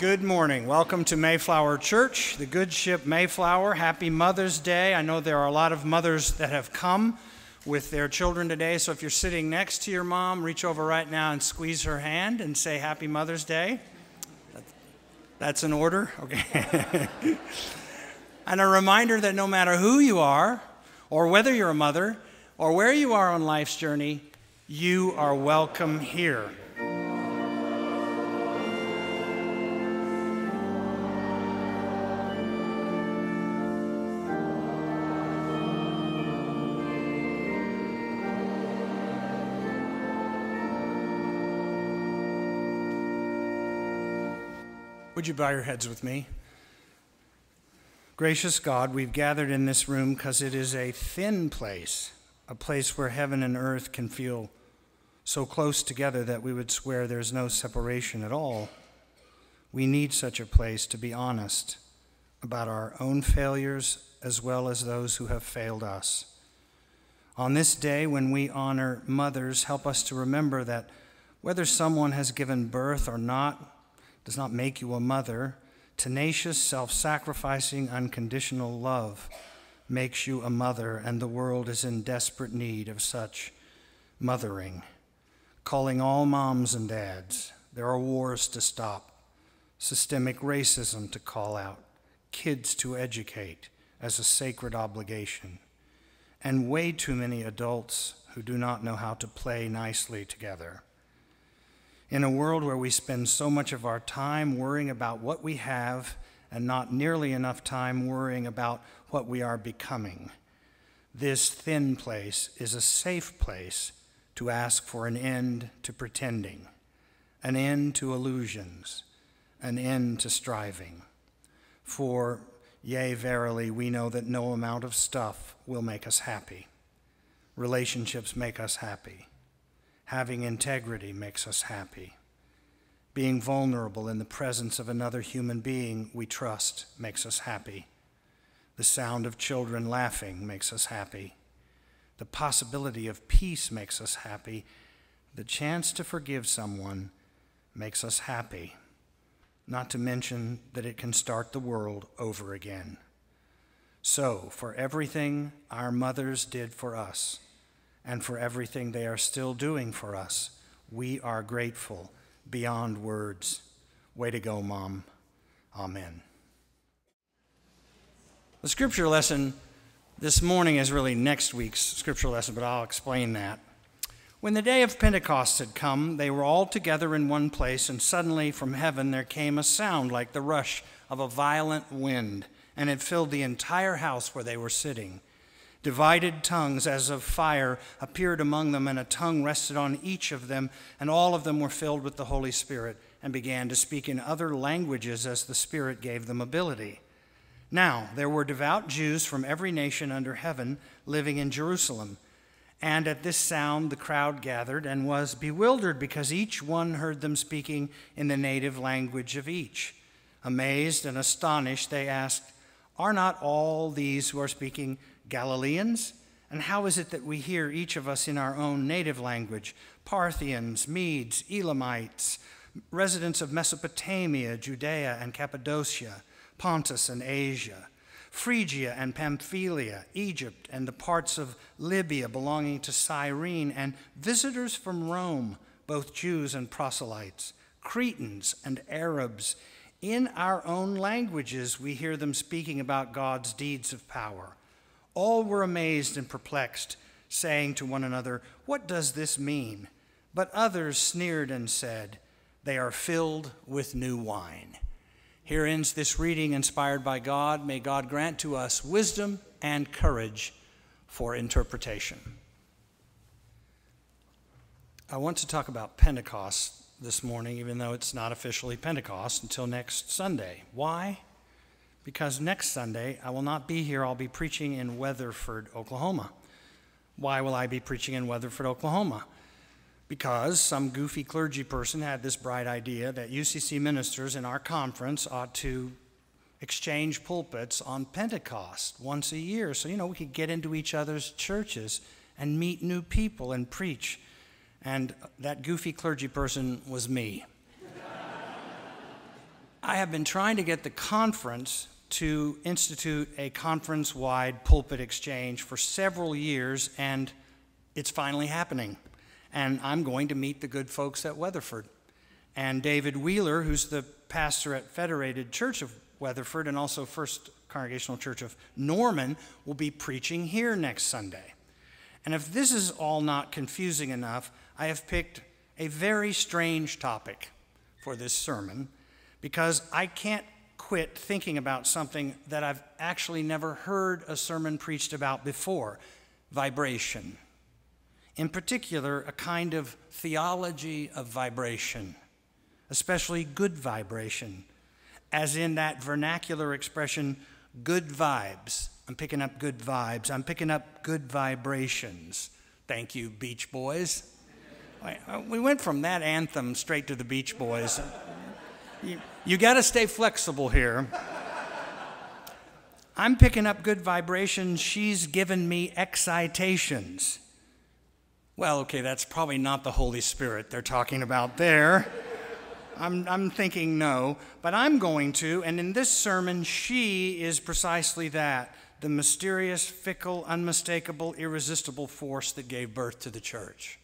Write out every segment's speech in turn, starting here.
Good morning. Welcome to Mayflower Church, the Good Ship Mayflower. Happy Mother's Day. I know there are a lot of mothers that have come with their children today, so if you're sitting next to your mom, reach over right now and squeeze her hand and say Happy Mother's Day. That's an order? Okay. and a reminder that no matter who you are, or whether you're a mother, or where you are on life's journey, you are welcome here. Would you bow your heads with me? Gracious God, we've gathered in this room because it is a thin place, a place where heaven and earth can feel so close together that we would swear there's no separation at all. We need such a place to be honest about our own failures as well as those who have failed us. On this day, when we honor mothers, help us to remember that whether someone has given birth or not, does not make you a mother. Tenacious, self sacrificing, unconditional love makes you a mother, and the world is in desperate need of such mothering. Calling all moms and dads, there are wars to stop, systemic racism to call out, kids to educate as a sacred obligation, and way too many adults who do not know how to play nicely together. In a world where we spend so much of our time worrying about what we have and not nearly enough time worrying about what we are becoming, this thin place is a safe place to ask for an end to pretending, an end to illusions, an end to striving. For, yea, verily, we know that no amount of stuff will make us happy. Relationships make us happy. Having integrity makes us happy. Being vulnerable in the presence of another human being we trust makes us happy. The sound of children laughing makes us happy. The possibility of peace makes us happy. The chance to forgive someone makes us happy. Not to mention that it can start the world over again. So, for everything our mothers did for us, and for everything they are still doing for us. We are grateful beyond words. Way to go, Mom. Amen. The scripture lesson this morning is really next week's scripture lesson, but I'll explain that. When the day of Pentecost had come, they were all together in one place, and suddenly from heaven there came a sound like the rush of a violent wind, and it filled the entire house where they were sitting. Divided tongues as of fire appeared among them, and a tongue rested on each of them, and all of them were filled with the Holy Spirit and began to speak in other languages as the Spirit gave them ability. Now, there were devout Jews from every nation under heaven living in Jerusalem. And at this sound, the crowd gathered and was bewildered because each one heard them speaking in the native language of each. Amazed and astonished, they asked, Are not all these who are speaking Galileans? And how is it that we hear each of us in our own native language? Parthians, Medes, Elamites, residents of Mesopotamia, Judea and Cappadocia, Pontus and Asia, Phrygia and Pamphylia, Egypt and the parts of Libya belonging to Cyrene, and visitors from Rome, both Jews and proselytes, Cretans and Arabs. In our own languages, we hear them speaking about God's deeds of power. All were amazed and perplexed, saying to one another, What does this mean? But others sneered and said, They are filled with new wine. Here ends this reading inspired by God. May God grant to us wisdom and courage for interpretation. I want to talk about Pentecost this morning, even though it's not officially Pentecost until next Sunday. Why? Because next Sunday I will not be here. I'll be preaching in Weatherford, Oklahoma. Why will I be preaching in Weatherford, Oklahoma? Because some goofy clergy person had this bright idea that UCC ministers in our conference ought to exchange pulpits on Pentecost once a year. So, you know, we could get into each other's churches and meet new people and preach. And that goofy clergy person was me. I have been trying to get the conference to institute a conference wide pulpit exchange for several years, and it's finally happening. And I'm going to meet the good folks at Weatherford. And David Wheeler, who's the pastor at Federated Church of Weatherford and also First Congregational Church of Norman, will be preaching here next Sunday. And if this is all not confusing enough, I have picked a very strange topic for this sermon because I can't quit thinking about something that I've actually never heard a sermon preached about before vibration. In particular, a kind of theology of vibration, especially good vibration, as in that vernacular expression, good vibes. I'm picking up good vibes. I'm picking up good vibrations. Thank you, Beach Boys. We went from that anthem straight to the Beach Boys. You, you got to stay flexible here. I'm picking up good vibrations. She's given me excitations. Well, okay, that's probably not the Holy Spirit they're talking about there. I'm, I'm thinking no, but I'm going to, and in this sermon, she is precisely that the mysterious, fickle, unmistakable, irresistible force that gave birth to the church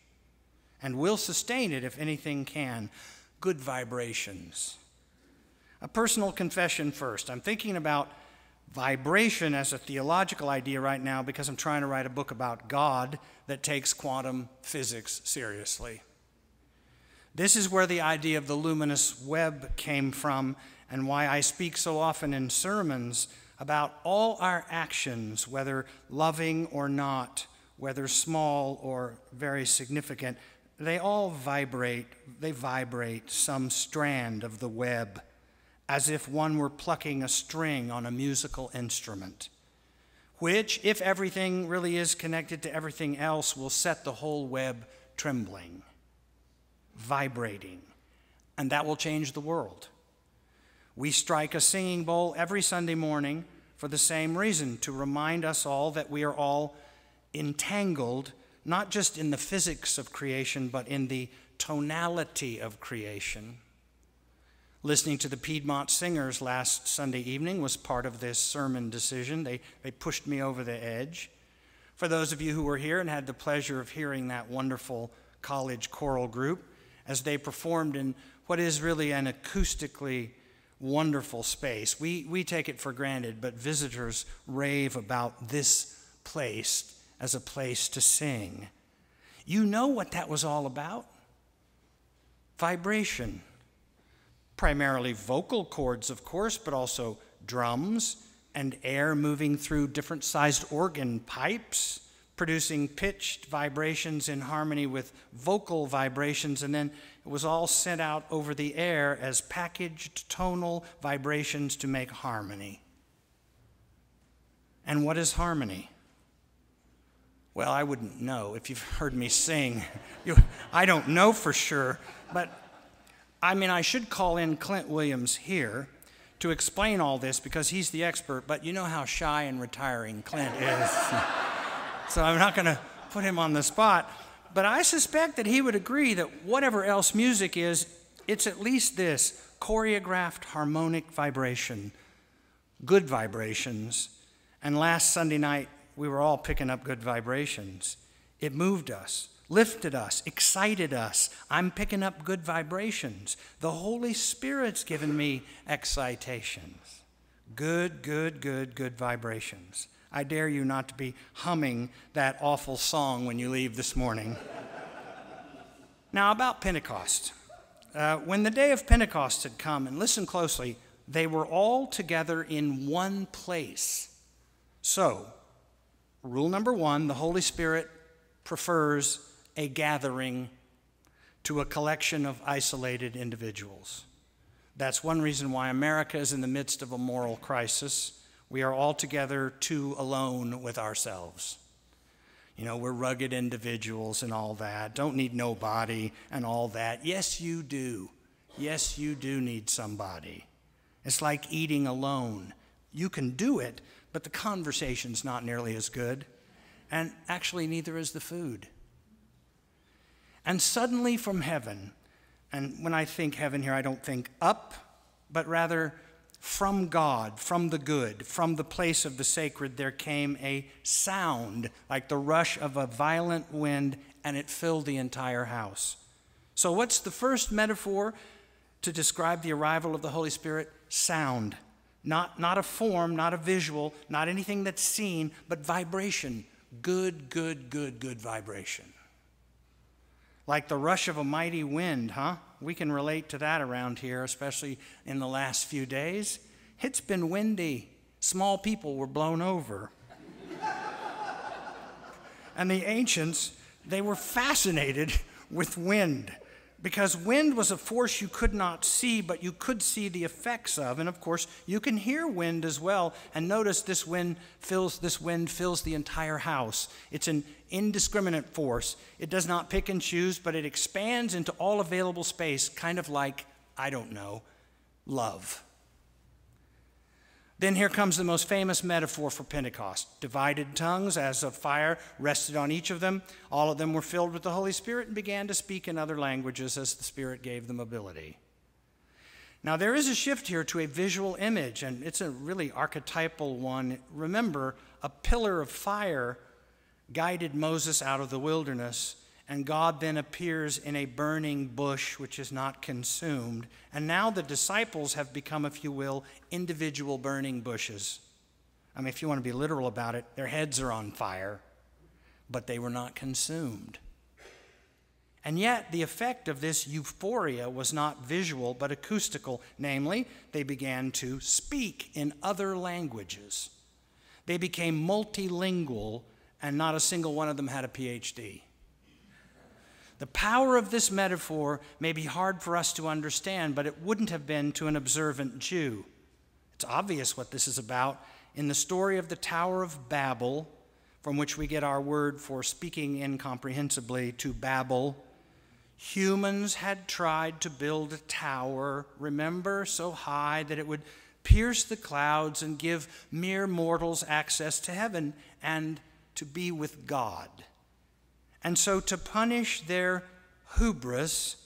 and will sustain it if anything can. Good vibrations. A personal confession first. I'm thinking about vibration as a theological idea right now because I'm trying to write a book about God that takes quantum physics seriously. This is where the idea of the luminous web came from, and why I speak so often in sermons about all our actions, whether loving or not, whether small or very significant, they all vibrate, they vibrate some strand of the web, as if one were plucking a string on a musical instrument, which, if everything really is connected to everything else, will set the whole web trembling vibrating, and that will change the world. We strike a singing bowl every Sunday morning for the same reason to remind us all that we are all entangled, not just in the physics of creation, but in the tonality of creation. Listening to the Piedmont Singers last Sunday evening was part of this sermon decision. They, they pushed me over the edge. For those of you who were here and had the pleasure of hearing that wonderful college choral group, as they performed in what is really an acoustically wonderful space. We, we take it for granted, but visitors rave about this place as a place to sing. You know what that was all about vibration. Primarily vocal cords, of course, but also drums and air moving through different sized organ pipes producing pitched vibrations in harmony with vocal vibrations, and then it was all sent out over the air as packaged tonal vibrations to make harmony. And what is harmony? Well, I wouldn't know if you've heard me sing. You, I don't know for sure, but I mean, I should call in Clint Williams here to explain all this because he's the expert, but you know how shy and retiring Clint is. so I'm not going to put him on the spot. But I suspect that he would agree that whatever else music is, it's at least this choreographed harmonic vibration, good vibrations. And last Sunday night, we were all picking up good vibrations. It moved us, lifted us, excited us. I'm picking up good vibrations. The Holy Spirit's given me excitations. Good, good, good, good vibrations. I dare you not to be humming that awful song when you leave this morning. now, about Pentecost. Uh, when the day of Pentecost had come, and listen closely, they were all together in one place. So, rule number one the Holy Spirit prefers a gathering to a collection of isolated individuals. That's one reason why America is in the midst of a moral crisis we are altogether too alone with ourselves. You know, we're rugged individuals and all that, don't need nobody and all that. Yes, you do. Yes, you do need somebody. It's like eating alone. You can do it, but the conversation's not nearly as good. And actually, neither is the food. And suddenly from heaven, and when I think heaven here, I don't think up, but rather from God, from the good, from the place of the sacred, there came a sound like the rush of a violent wind, and it filled the entire house. So, what's the first metaphor to describe the arrival of the Holy Spirit? Sound. Not, not a form, not a visual, not anything that's seen, but vibration. Good, good, good, good vibration. Like the rush of a mighty wind, huh? We can relate to that around here, especially in the last few days. It's been windy. Small people were blown over. and the ancients, they were fascinated with wind because wind was a force you could not see, but you could see the effects of. And of course, you can hear wind as well. And notice this wind fills this wind fills the entire house. It's an indiscriminate force. It does not pick and choose, but it expands into all available space, kind of like, I don't know, love. Then here comes the most famous metaphor for Pentecost. Divided tongues as of fire rested on each of them. All of them were filled with the Holy Spirit and began to speak in other languages as the Spirit gave them ability. Now, there is a shift here to a visual image, and it's a really archetypal one. Remember, a pillar of fire guided Moses out of the wilderness and God then appears in a burning bush which is not consumed. And now the disciples have become, if you will, individual burning bushes. I mean, if you want to be literal about it, their heads are on fire, but they were not consumed. And yet, the effect of this euphoria was not visual but acoustical. Namely, they began to speak in other languages. They became multilingual, and not a single one of them had a PhD. The power of this metaphor may be hard for us to understand, but it wouldn't have been to an observant Jew. It's obvious what this is about. In the story of the Tower of Babel, from which we get our word for speaking incomprehensibly to babble, humans had tried to build a tower, remember, so high that it would pierce the clouds and give mere mortals access to heaven and to be with God. And so, to punish their hubris,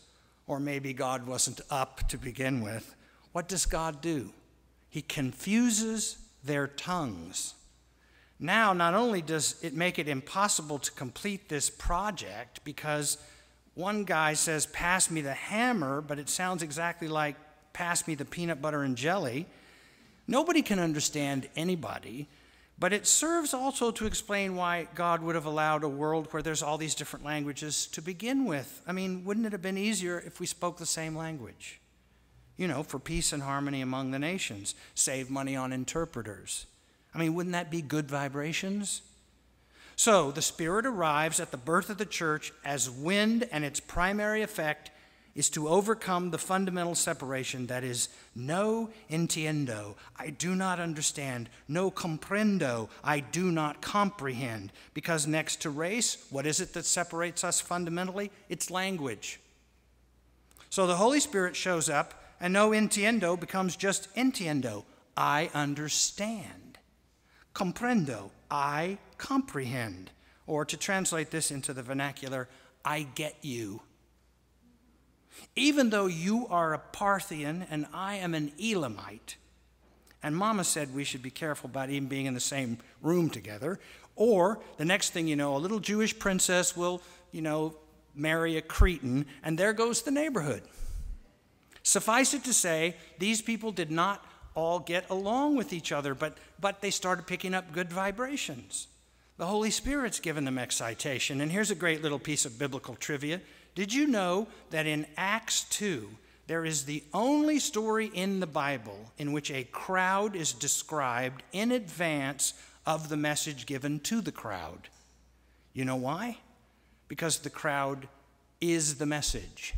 or maybe God wasn't up to begin with, what does God do? He confuses their tongues. Now, not only does it make it impossible to complete this project because one guy says, Pass me the hammer, but it sounds exactly like, Pass me the peanut butter and jelly. Nobody can understand anybody. But it serves also to explain why God would have allowed a world where there's all these different languages to begin with. I mean, wouldn't it have been easier if we spoke the same language? You know, for peace and harmony among the nations, save money on interpreters. I mean, wouldn't that be good vibrations? So the Spirit arrives at the birth of the church as wind, and its primary effect is to overcome the fundamental separation that is no entiendo, I do not understand, no comprendo, I do not comprehend. Because next to race, what is it that separates us fundamentally? It's language. So the Holy Spirit shows up, and no entiendo becomes just entiendo, I understand. Comprendo, I comprehend. Or to translate this into the vernacular, I get you. Even though you are a Parthian and I am an Elamite, and Mama said we should be careful about even being in the same room together, or the next thing you know, a little Jewish princess will, you know, marry a Cretan, and there goes the neighborhood. Suffice it to say, these people did not all get along with each other, but, but they started picking up good vibrations. The Holy Spirit's given them excitation. And here's a great little piece of biblical trivia did you know that in Acts 2, there is the only story in the Bible in which a crowd is described in advance of the message given to the crowd? You know why? Because the crowd is the message.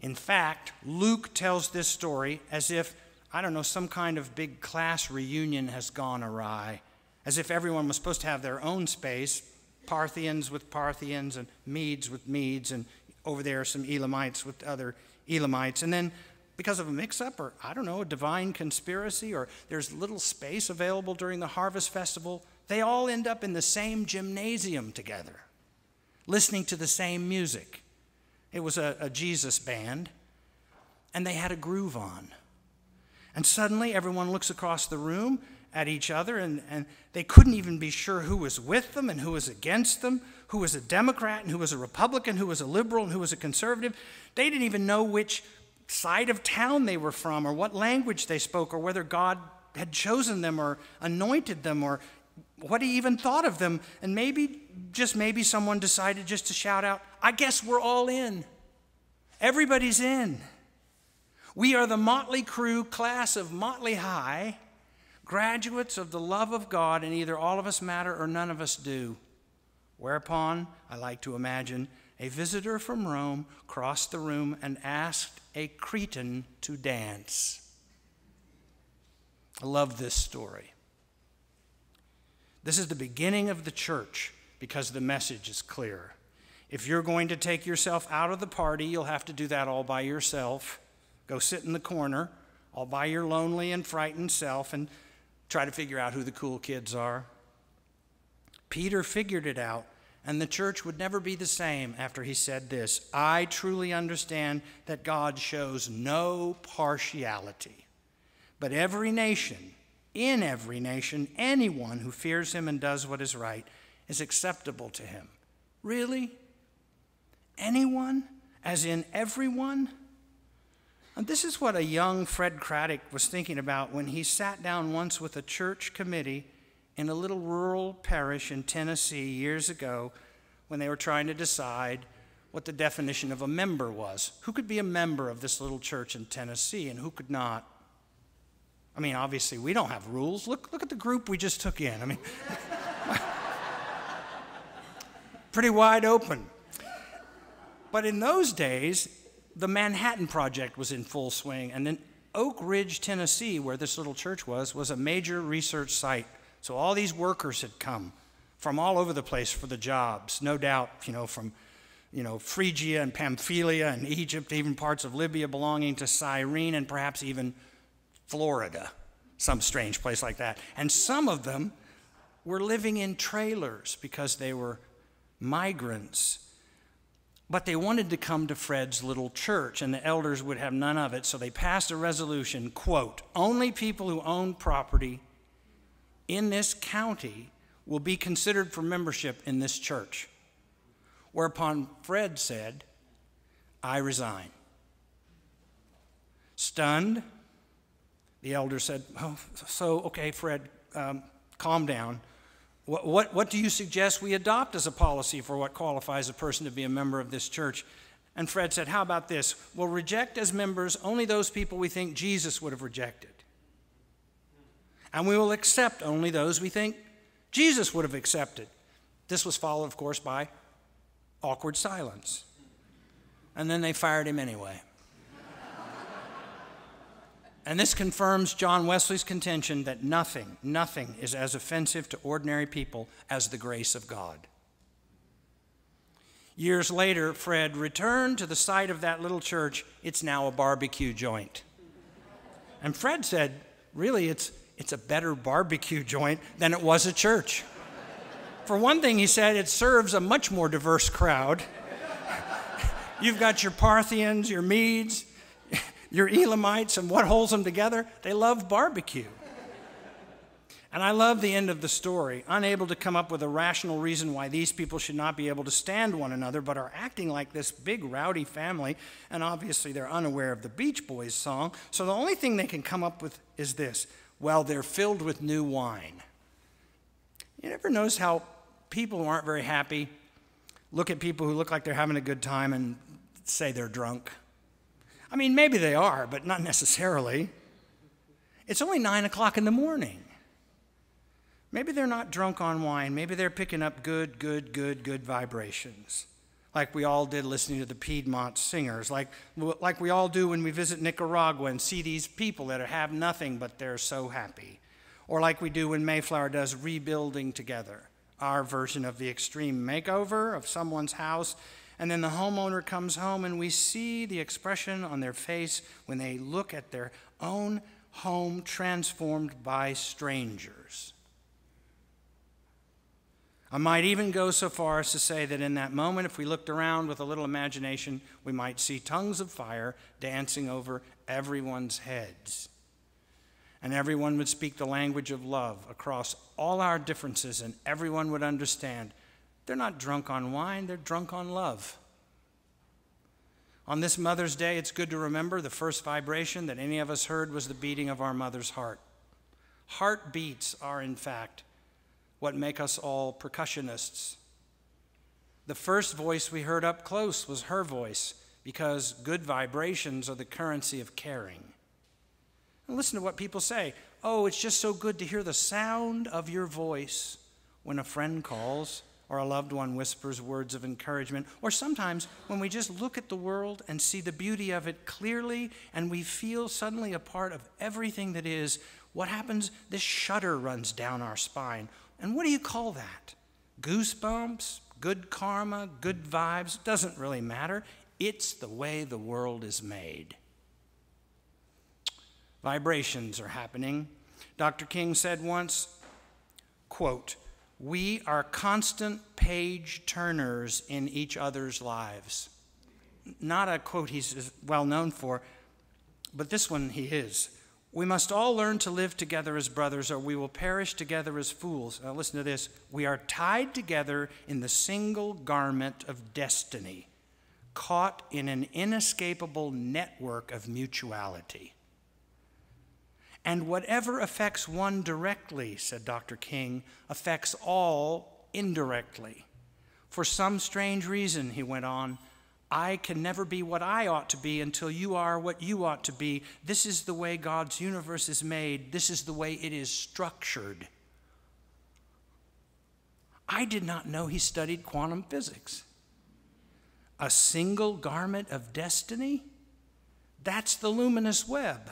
In fact, Luke tells this story as if, I don't know, some kind of big class reunion has gone awry, as if everyone was supposed to have their own space, Parthians with Parthians and Medes with Medes, and over there some Elamites with other Elamites. And then because of a mix up or, I don't know, a divine conspiracy, or there's little space available during the harvest festival, they all end up in the same gymnasium together, listening to the same music. It was a, a Jesus band, and they had a groove on. And suddenly everyone looks across the room at each other, and, and they couldn't even be sure who was with them and who was against them, who was a Democrat and who was a Republican, who was a liberal and who was a conservative. They didn't even know which side of town they were from or what language they spoke or whether God had chosen them or anointed them or what he even thought of them. And maybe, just maybe, someone decided just to shout out, I guess we're all in. Everybody's in. We are the motley crew class of Motley High, graduates of the love of God, and either all of us matter or none of us do. Whereupon, I like to imagine, a visitor from Rome crossed the room and asked a Cretan to dance. I love this story. This is the beginning of the church because the message is clear. If you're going to take yourself out of the party, you'll have to do that all by yourself. Go sit in the corner all by your lonely and frightened self and try to figure out who the cool kids are. Peter figured it out, and the church would never be the same after he said this I truly understand that God shows no partiality, but every nation, in every nation, anyone who fears him and does what is right is acceptable to him. Really? Anyone? As in everyone? And this is what a young Fred Craddock was thinking about when he sat down once with a church committee in a little rural parish in Tennessee years ago when they were trying to decide what the definition of a member was. Who could be a member of this little church in Tennessee and who could not? I mean, obviously, we don't have rules. Look, look at the group we just took in. I mean, pretty wide open. But in those days, the Manhattan Project was in full swing, and then Oak Ridge, Tennessee, where this little church was, was a major research site. So all these workers had come from all over the place for the jobs, no doubt, you know, from you know, Phrygia and Pamphylia and Egypt, even parts of Libya belonging to Cyrene, and perhaps even Florida, some strange place like that. And some of them were living in trailers because they were migrants but they wanted to come to Fred's little church, and the elders would have none of it. So they passed a resolution quote, only people who own property in this county will be considered for membership in this church. Whereupon Fred said, I resign. Stunned, the elder said, Oh, so, okay, Fred, um, calm down. What, what, what do you suggest we adopt as a policy for what qualifies a person to be a member of this church? And Fred said, How about this? We'll reject as members only those people we think Jesus would have rejected. And we will accept only those we think Jesus would have accepted. This was followed, of course, by awkward silence. And then they fired him anyway. And this confirms John Wesley's contention that nothing, nothing is as offensive to ordinary people as the grace of God. Years later, Fred returned to the site of that little church. It's now a barbecue joint. And Fred said, Really, it's, it's a better barbecue joint than it was a church. For one thing, he said, it serves a much more diverse crowd. You've got your Parthians, your Medes, your Elamites and what holds them together? They love barbecue. And I love the end of the story. Unable to come up with a rational reason why these people should not be able to stand one another, but are acting like this big rowdy family, and obviously they're unaware of the Beach Boys song. So the only thing they can come up with is this well, they're filled with new wine. You ever notice how people who aren't very happy look at people who look like they're having a good time and say they're drunk? I mean, maybe they are, but not necessarily. It's only nine o'clock in the morning. Maybe they're not drunk on wine. Maybe they're picking up good, good, good, good vibrations, like we all did listening to the Piedmont singers, like, like we all do when we visit Nicaragua and see these people that have nothing but they're so happy, or like we do when Mayflower does rebuilding together, our version of the extreme makeover of someone's house and then the homeowner comes home, and we see the expression on their face when they look at their own home transformed by strangers. I might even go so far as to say that in that moment, if we looked around with a little imagination, we might see tongues of fire dancing over everyone's heads. and everyone would speak the language of love across all our differences, and everyone would understand. They're not drunk on wine, they're drunk on love. On this Mother's Day, it's good to remember the first vibration that any of us heard was the beating of our mother's heart. Heartbeats are, in fact, what make us all percussionists. The first voice we heard up close was her voice because good vibrations are the currency of caring. And listen to what people say Oh, it's just so good to hear the sound of your voice when a friend calls or a loved one whispers words of encouragement, or sometimes when we just look at the world and see the beauty of it clearly and we feel suddenly a part of everything that is, what happens? This shudder runs down our spine. And what do you call that? Goosebumps? Good karma? Good vibes? Doesn't really matter. It's the way the world is made. Vibrations are happening. Dr. King said once, quote, we are constant page turners in each other's lives. Not a quote he's well known for, but this one he is. We must all learn to live together as brothers, or we will perish together as fools. Now, listen to this. We are tied together in the single garment of destiny, caught in an inescapable network of mutuality. And whatever affects one directly, said Dr. King, affects all indirectly. For some strange reason, he went on, I can never be what I ought to be until you are what you ought to be. This is the way God's universe is made, this is the way it is structured. I did not know he studied quantum physics. A single garment of destiny? That's the luminous web.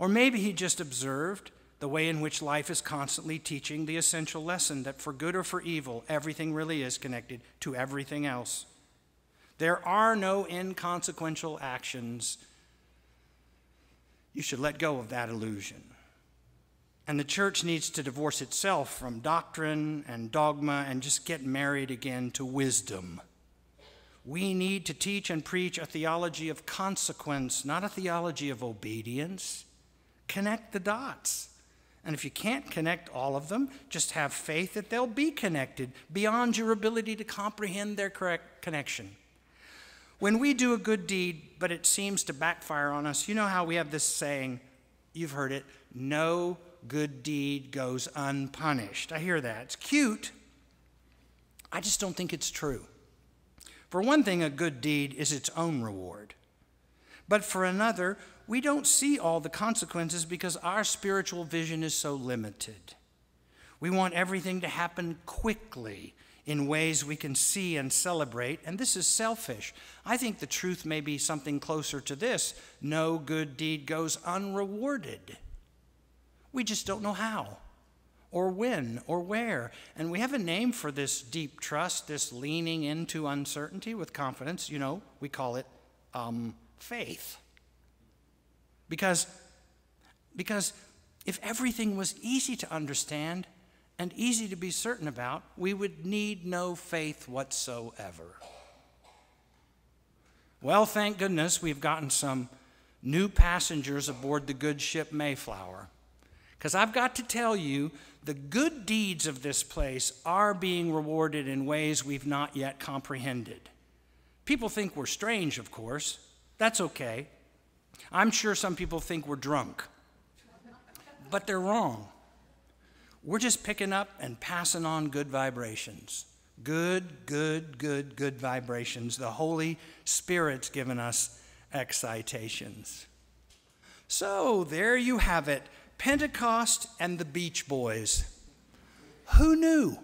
Or maybe he just observed the way in which life is constantly teaching the essential lesson that for good or for evil, everything really is connected to everything else. There are no inconsequential actions. You should let go of that illusion. And the church needs to divorce itself from doctrine and dogma and just get married again to wisdom. We need to teach and preach a theology of consequence, not a theology of obedience. Connect the dots. And if you can't connect all of them, just have faith that they'll be connected beyond your ability to comprehend their correct connection. When we do a good deed, but it seems to backfire on us, you know how we have this saying, you've heard it, no good deed goes unpunished. I hear that. It's cute. I just don't think it's true. For one thing, a good deed is its own reward. But for another, we don't see all the consequences because our spiritual vision is so limited. We want everything to happen quickly in ways we can see and celebrate, and this is selfish. I think the truth may be something closer to this no good deed goes unrewarded. We just don't know how, or when, or where. And we have a name for this deep trust, this leaning into uncertainty with confidence. You know, we call it um, faith. Because, because if everything was easy to understand and easy to be certain about, we would need no faith whatsoever. Well, thank goodness we've gotten some new passengers aboard the good ship Mayflower. Because I've got to tell you, the good deeds of this place are being rewarded in ways we've not yet comprehended. People think we're strange, of course. That's okay. I'm sure some people think we're drunk, but they're wrong. We're just picking up and passing on good vibrations. Good, good, good, good vibrations. The Holy Spirit's given us excitations. So there you have it Pentecost and the Beach Boys. Who knew?